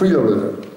freeloader.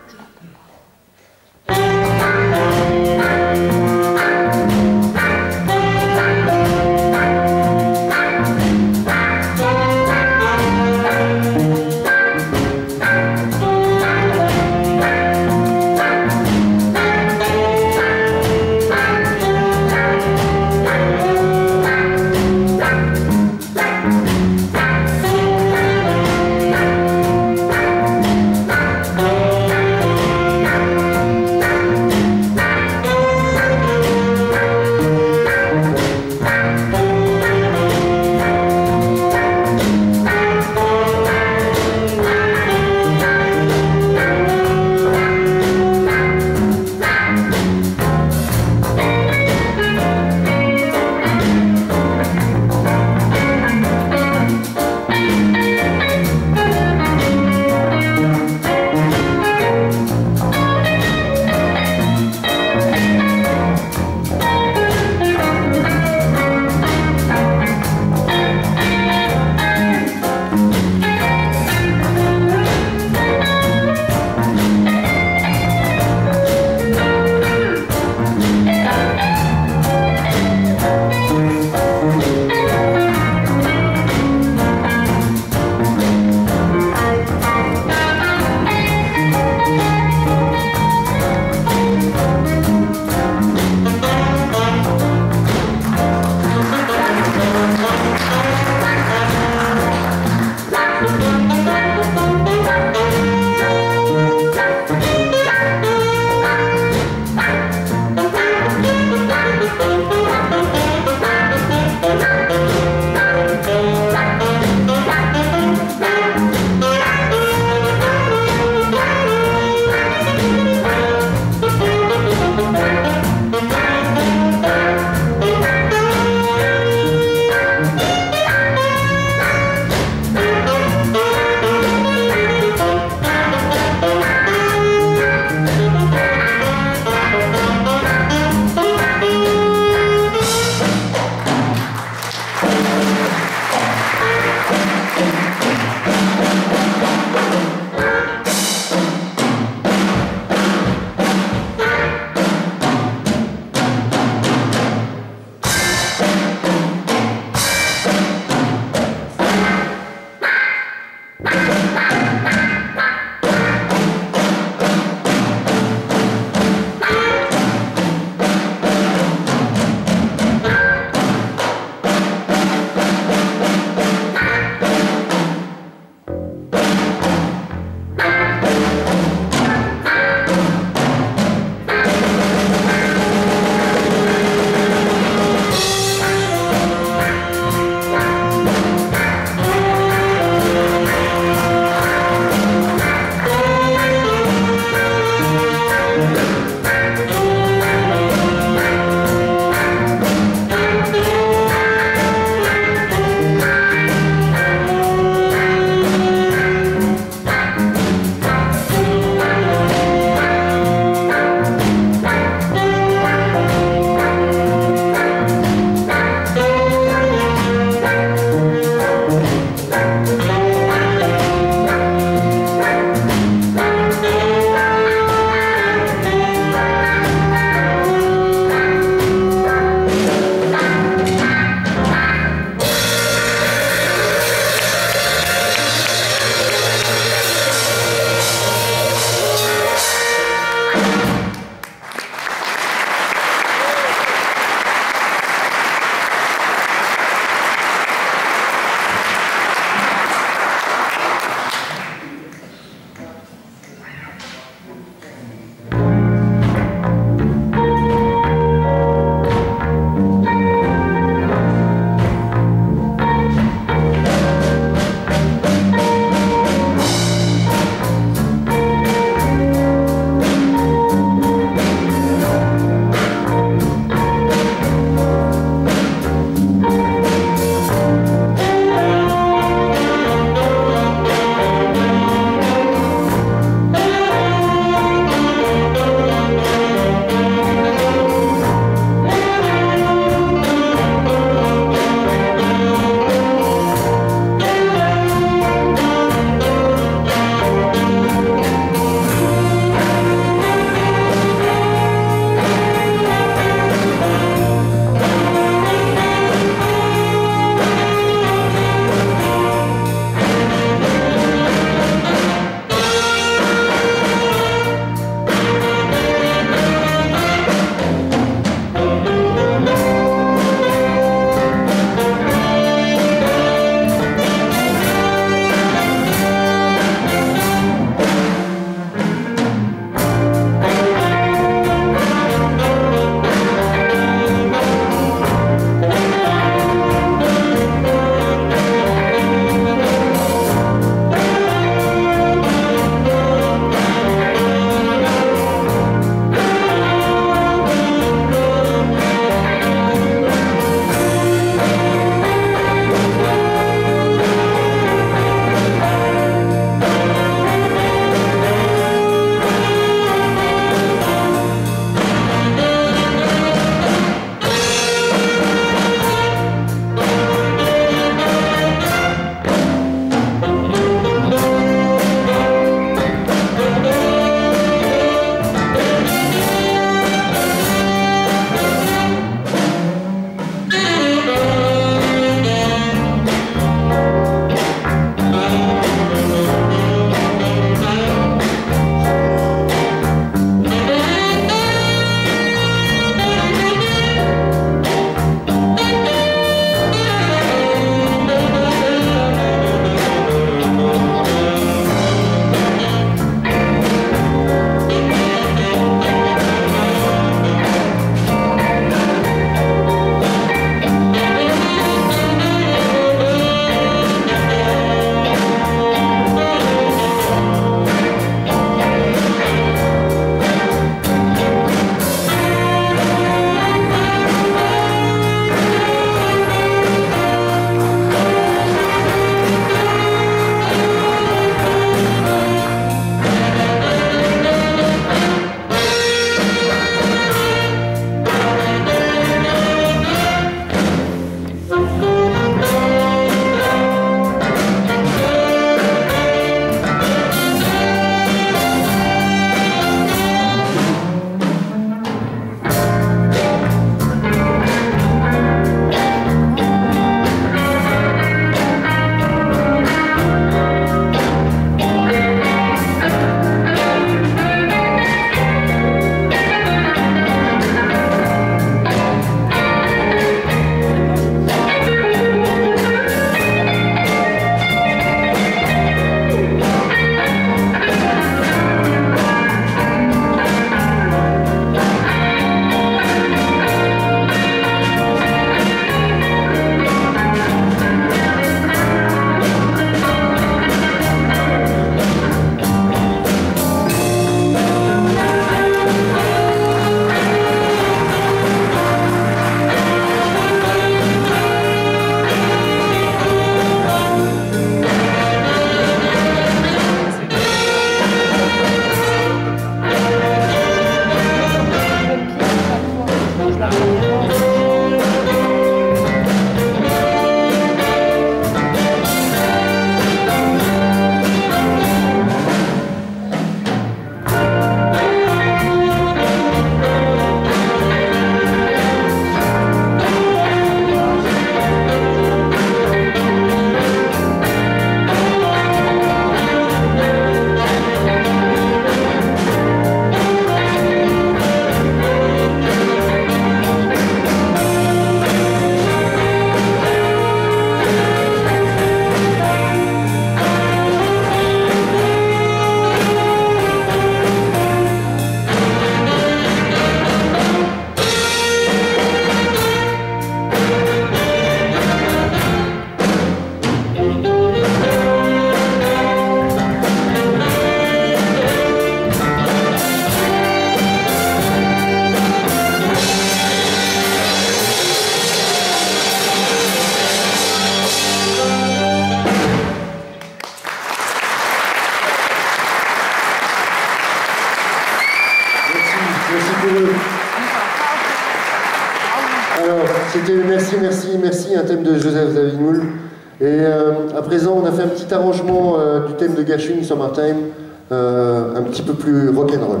Petit arrangement euh, du thème de Gershwin, Summertime, euh, un petit peu plus rock'n'roll.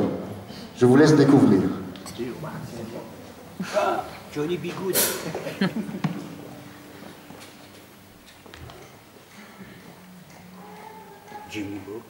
Je vous laisse découvrir. Johnny. Good. Jimmy Book.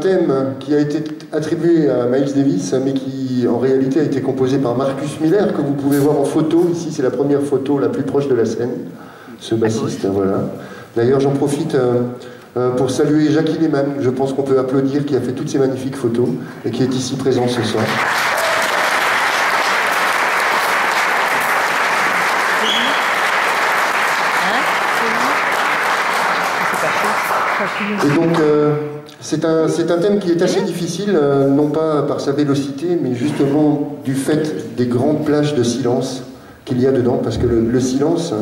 Thème qui a été attribué à Miles Davis, mais qui en réalité a été composé par Marcus Miller, que vous pouvez voir en photo. Ici, c'est la première photo la plus proche de la scène, ce bassiste. Voilà. D'ailleurs, j'en profite euh, euh, pour saluer Jackie Lehmann, je pense qu'on peut applaudir, qui a fait toutes ces magnifiques photos et qui est ici présent ce soir. Et donc, euh, c'est un, un, thème qui est assez difficile, euh, non pas par sa vélocité, mais justement du fait des grandes plages de silence qu'il y a dedans, parce que le, silence,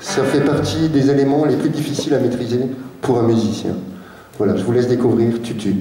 ça fait partie des éléments les plus difficiles à maîtriser pour un musicien. Voilà, je vous laisse découvrir Tutu.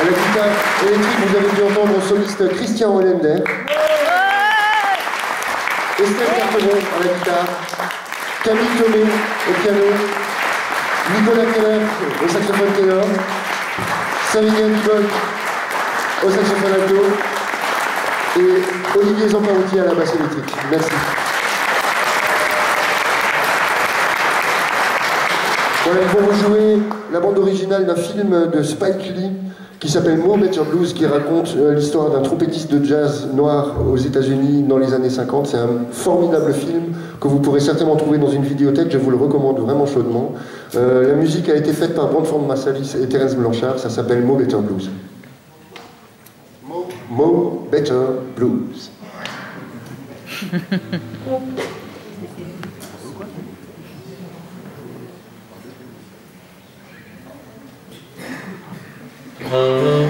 À la guitare électrique, vous avez dû entendre le soliste Christian Hollender. Estelle Carperon à la guitare. Camille Thomé au piano. Nicolas Keller au saxophone ténor. Savinien Dubol au saxophone alto. Et Olivier Zamparouti à la basse électrique. Merci. Voilà, vont vous jouer la bande originale d'un film de Spike Lee qui s'appelle More Better Blues, qui raconte euh, l'histoire d'un trompettiste de jazz noir aux États-Unis dans les années 50. C'est un formidable film que vous pourrez certainement trouver dans une vidéothèque. Je vous le recommande vraiment chaudement. Euh, la musique a été faite par Brandford Massalis et Terence Blanchard. Ça s'appelle More Better Blues. More Better Blues. Mm-hmm.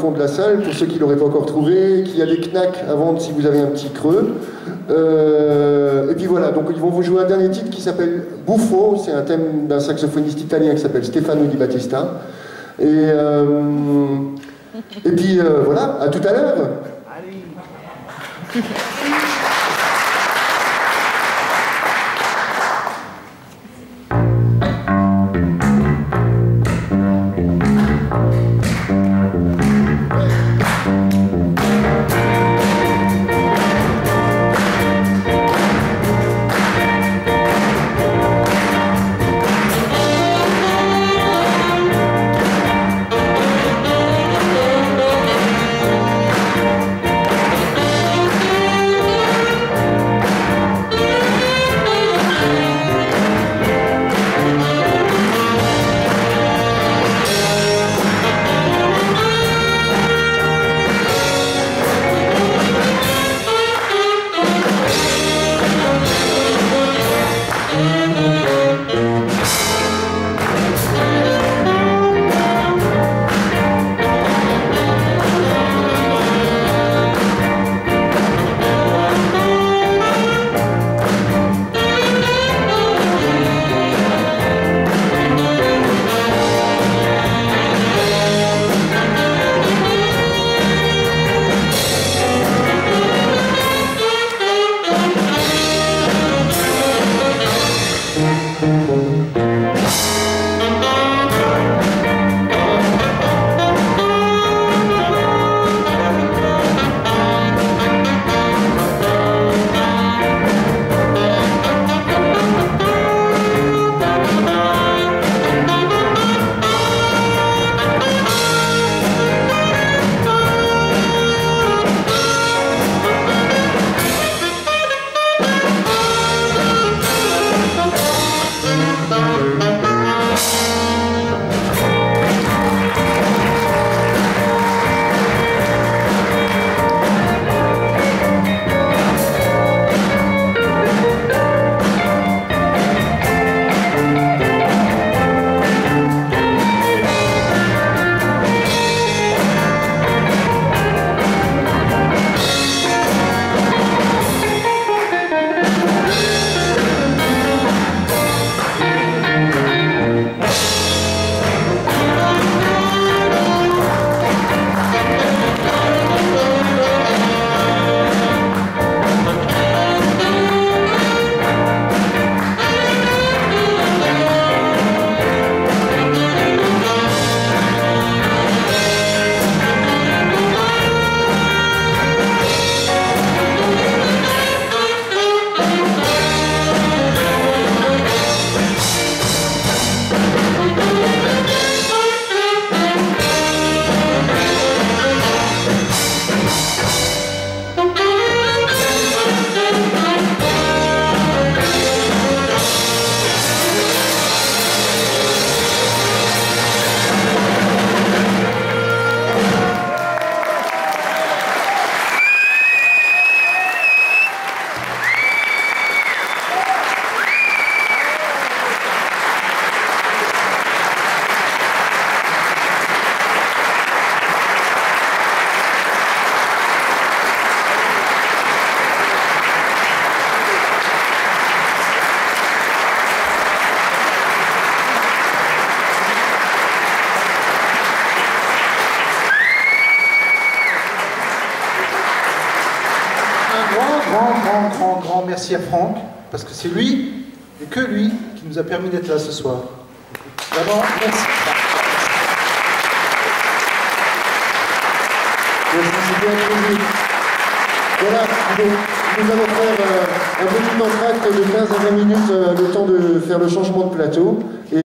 Fond de la salle, pour ceux qui ne l'auraient pas encore trouvé, qu'il y a des knacks à vendre si vous avez un petit creux. Euh, et puis voilà, donc ils vont vous jouer un dernier titre qui s'appelle Buffo, c'est un thème d'un saxophoniste italien qui s'appelle Stefano Di Battista. Et, euh, et puis euh, voilà, à tout à l'heure. Parce que c'est lui, et que lui, qui nous a permis d'être là ce soir. D'abord, merci. Voilà, nous allons faire euh, un petit entracte de 15 à 20 minutes, euh, le temps de faire le changement de plateau.